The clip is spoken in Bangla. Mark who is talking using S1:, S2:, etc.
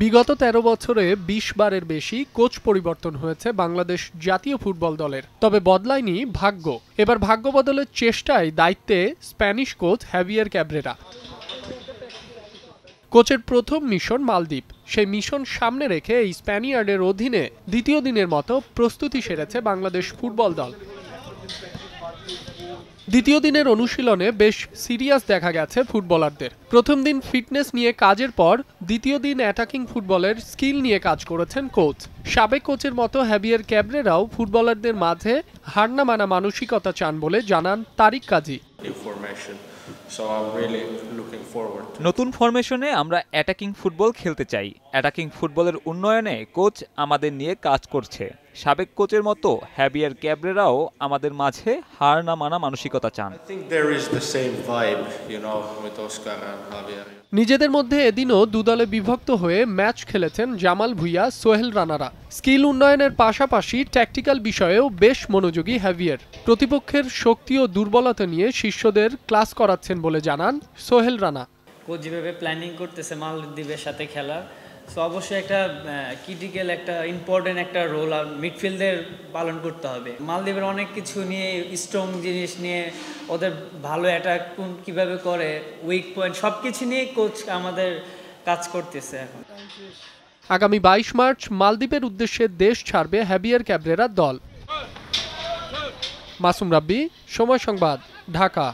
S1: বিগত ১৩ বছরে ২০ বারের বেশি কোচ পরিবর্তন হয়েছে বাংলাদেশ জাতীয় ফুটবল দলের। তবে বদলায়নি ভাগ্য। এবার ভাগ্য বদলের চেষ্টায় দায়িত্বে স্প্যানিশ কোচ হ্যাভিয়ার ক্যাব্রেরা। কোচের প্রথম মিশন মালদ্বীপ। সেই মিশন সামনে রেখে এই স্প্যানিয়ার্ডের অধীনে দ্বিতীয় দিনের মতো প্রস্তুতি সেরেছে বাংলাদেশ ফুটবল দল। দ্বিতীয় দিনের অনুশীলনে বেশ সিরিয়াস দেখা গেছে ফুটবলারদের। প্রথম দিন ফিটনেস নিয়ে কাজের পর দ্বিতীয় দিন অ্যাটাকিং ফুটবলের স্কিল নিয়ে কাজ করেছেন কোচ। সাবেক কোচের মতো হ্যাবিয়ার ক্যাবরেরাও ফুটবলারদের মাঝে হার না মানা মানসিকতা চান বলে জানান তারিক কাজী।
S2: New formation. So I'm really looking forward
S3: নতুন ফরমেশনে আমরা অ্যাটাকিং ফুটবল খেলতে চাই। অ্যাটাকিং ফুটবলের উন্নয়নে কোচ আমাদের নিয়ে কাজ করছে। সাবেক কোচের মতো হ্যাবিয়ার ক্যাবরেরাও আমাদের মাঝে হার না মানা মানসিকতা চান।
S2: I think there is the same vibe, you know, with Oscar and Javier.
S1: নিজেদের মধ্যে এদিনও দুদলে বিভক্ত হয়ে ম্যাচ খেলেছেন জামাল ভুইয়া সোহেল রানারা। স্কিল উন্নয়নের পাশাপাশি ট্যাকটিক্যাল বিষয়েও বেশ মনোযোগী হ্যাভিয়ার প্রতিপক্ষের শক্তি ও দুর্বলতা নিয়ে শিষ্যদের ক্লাস করাচ্ছেন বলে জানান সোহেল রানা।
S4: কোচ যেভাবে প্ল্যানিং করতেছে মালদ্বীপের সাথে খেলা সো অবশ্যই একটা ক্রিটিক্যাল একটা ইম্পর্টেন্ট একটা রোল আর মিডফিল্ডের পালন করতে হবে। মালদ্বীপের অনেক কিছু নিয়ে স্ট্রং জিনিস নিয়ে ওদের ভালো অ্যাটাক কীভাবে করে উইক পয়েন্ট সব কিছু নিয়ে কোচ আমাদের কাজ করতেছে এখন।
S1: আগামী বাইশ মার্চ মালদ্বীপের উদ্দেশ্যে দেশ ছাড়বে হ্যাভিয়ার ক্যাবরেরার দল। মাসুম রাব্বি সময় সংবাদ ঢাকা।